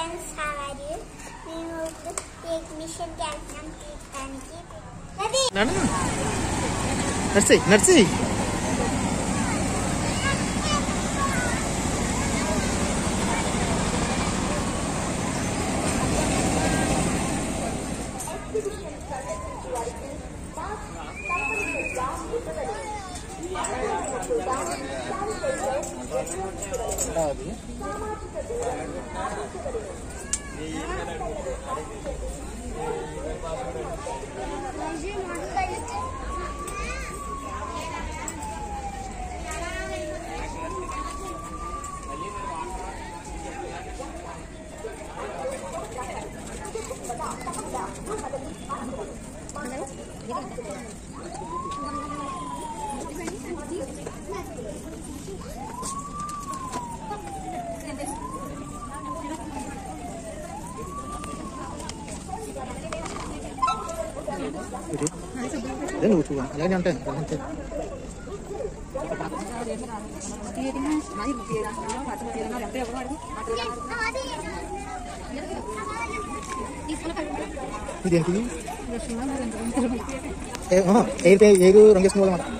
Friends హావారు మేము ఇప్పుడు cake మిషన్కి వెళ్తున్నాం తీయడానికి అది నడు हटा दिए ఇది అదే నువ్వు చూడ అలాగే ఉంటాయి అంతే ఇదేంటిది ఏ- ఆహా, ఎయిర్ పే- ఎయిర్ రంగేసిన వాళ్ళ ప్యాకెట్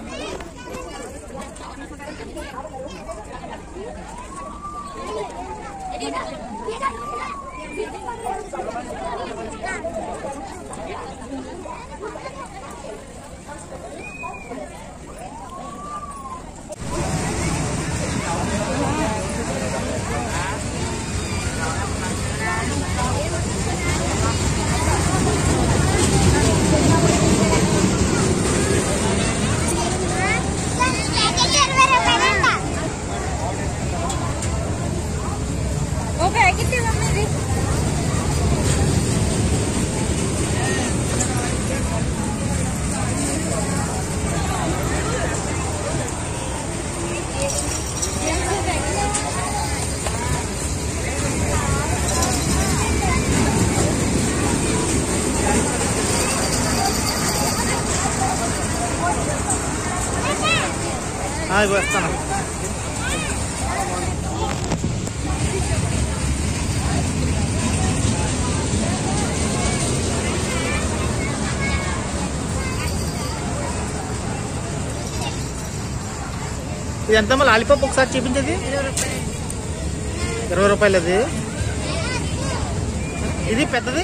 はい、ごやったな。ఇది ఎంత లాలిపాప్ ఒకసారి చూపించేది? ఇరవై రూపాయలు అది ఇది? పెద్దది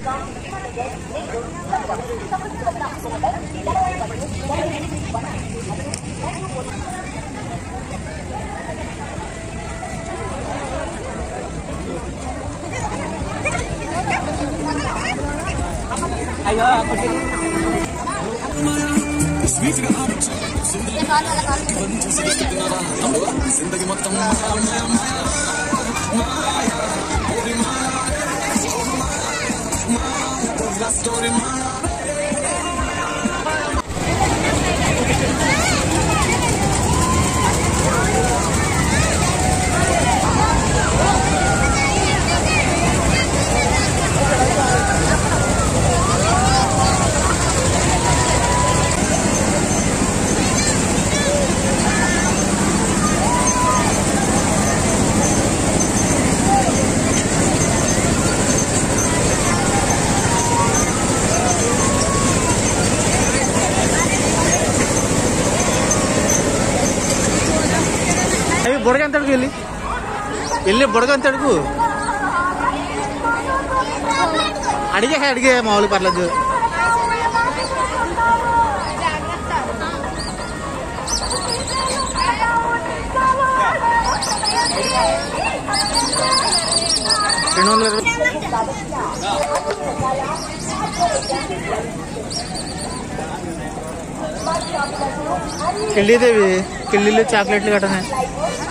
పైన పైన ఇది ఇదా ఇది ఉమ్, అడుగు అడుగు అవి బుడగంత అడుగు story my बुड़क इले बुड़क अड़गे अड़गे मोल पर्व किलीदेवी किल्ली चाकलैटल है